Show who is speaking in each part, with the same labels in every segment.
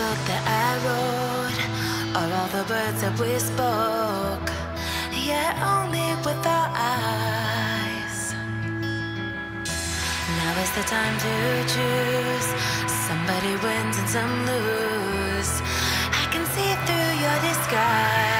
Speaker 1: book that I wrote, all the words that we spoke, yet only with our eyes. Now is the time to choose. Somebody wins and some lose. I can see it through your disguise.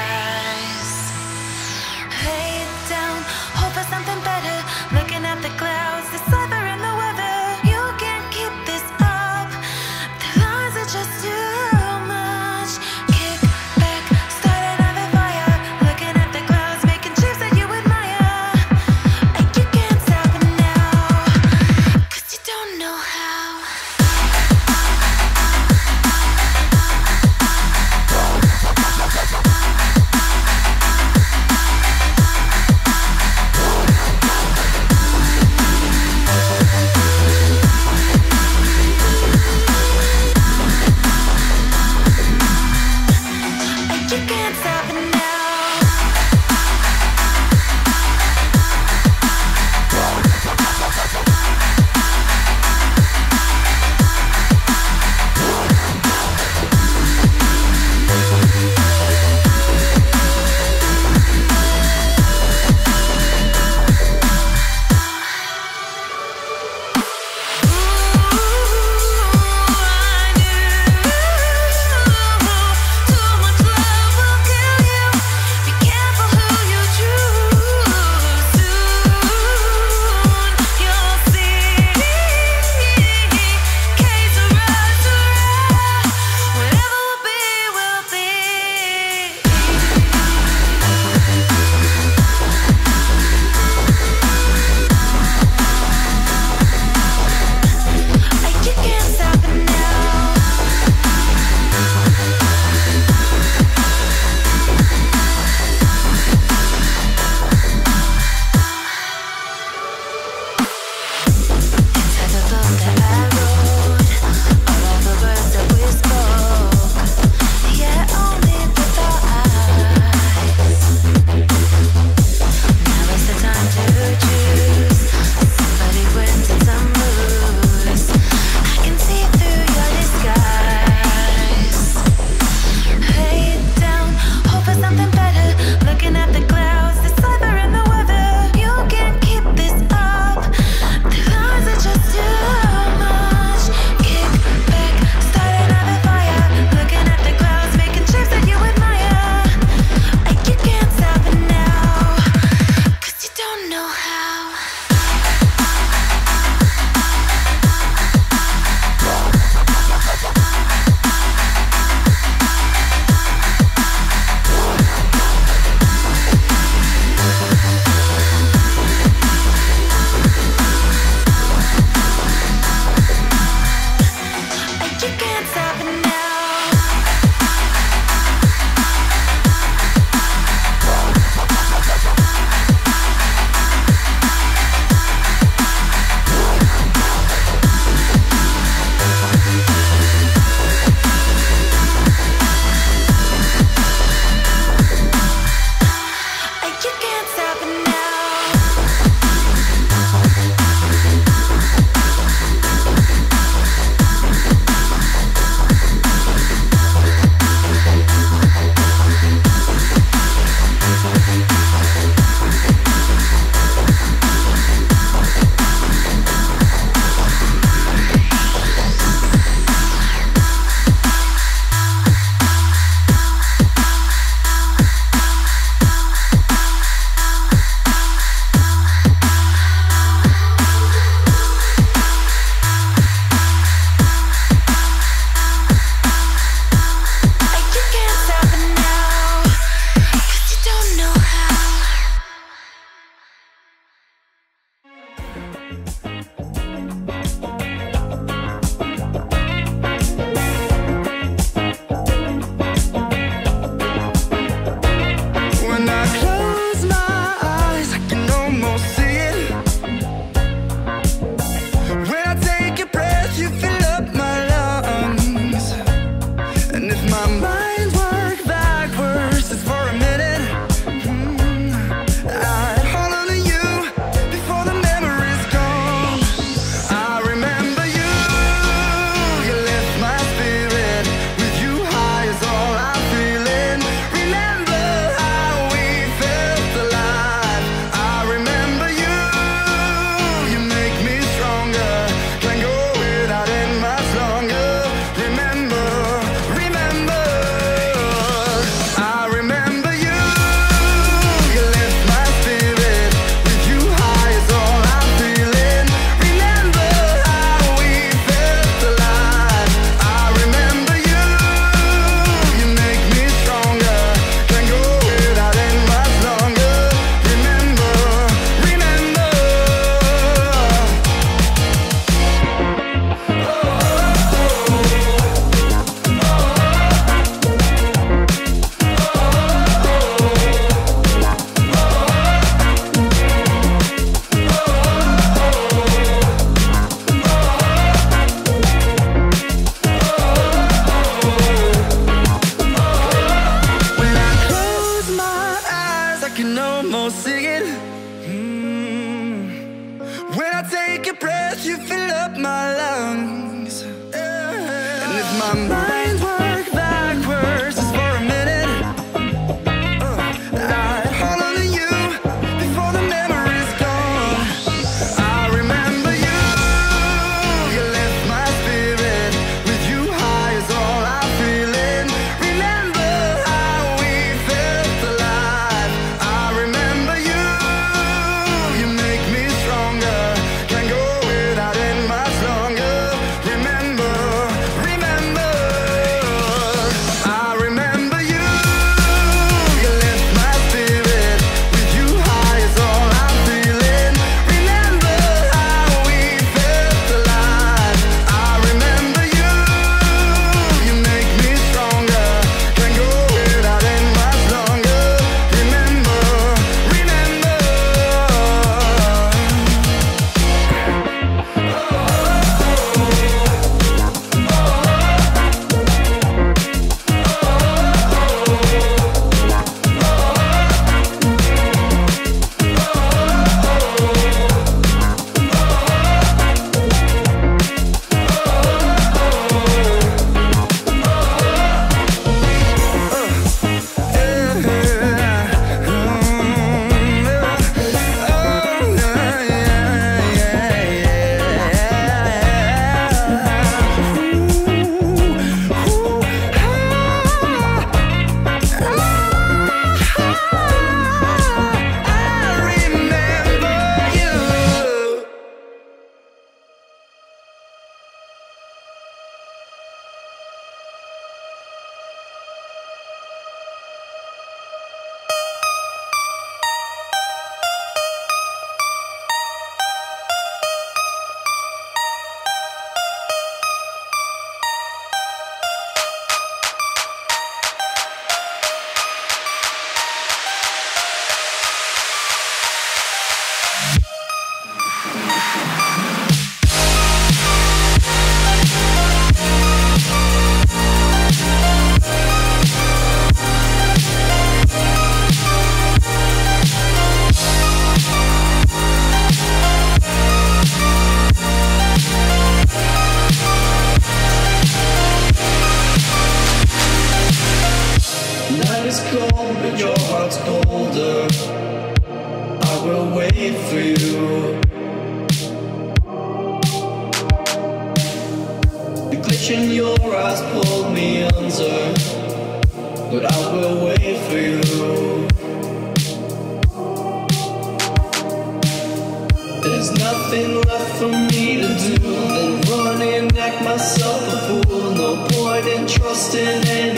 Speaker 2: for me to do than run and act myself a fool. No point in trusting anyone.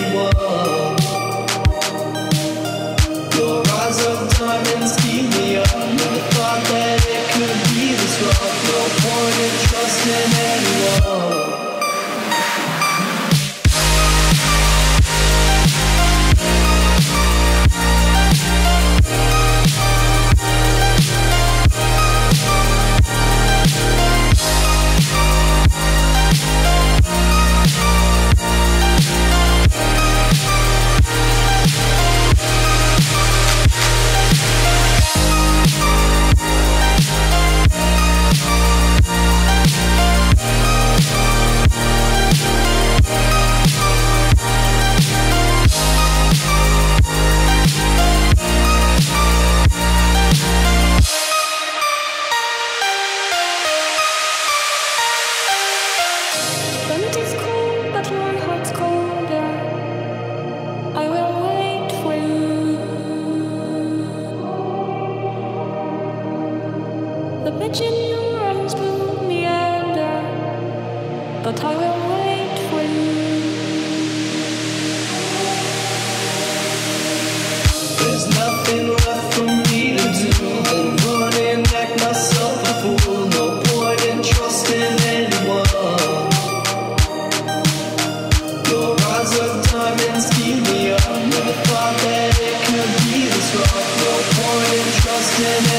Speaker 3: The bitch in your arms blew me under, but I will wait for you.
Speaker 2: There's nothing left for me to do than run and act myself a fool. No point in trusting anyone. Your eyes are diamonds, keep me up. Never thought that it could be this rough. No point in trusting.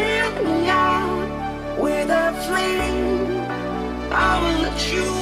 Speaker 4: tear me out with a flame. I will let you.